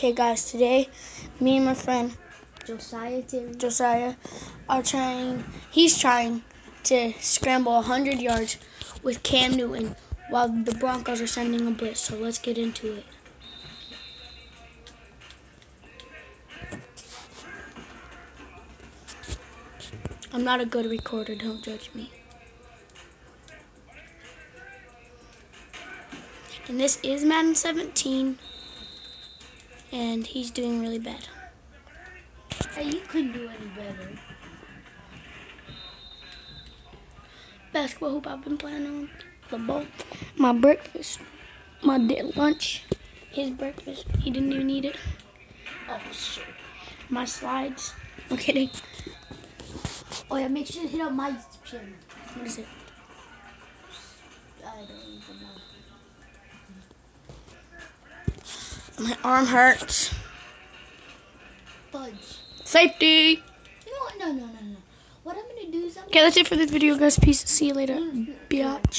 Okay, guys, today, me and my friend Josiah Terry. Josiah are trying, he's trying to scramble 100 yards with Cam Newton while the Broncos are sending a blitz. So let's get into it. I'm not a good recorder, don't judge me. And this is Madden 17, and he's doing really bad. Hey, you couldn't do any better. basketball hoop I've been playing on, the ball, my breakfast, my lunch, his breakfast. He didn't even eat it. Oh, shit. My slides. I'm kidding. Oh, yeah, make sure to hit up my channel. What is it? I don't even know. My arm hurts. Fudge. Safety. You know what? No, no, no, no. What I'm gonna do is I'm Okay, that's it for this video, guys. Peace. See you later. Mm-hmm. Biatch.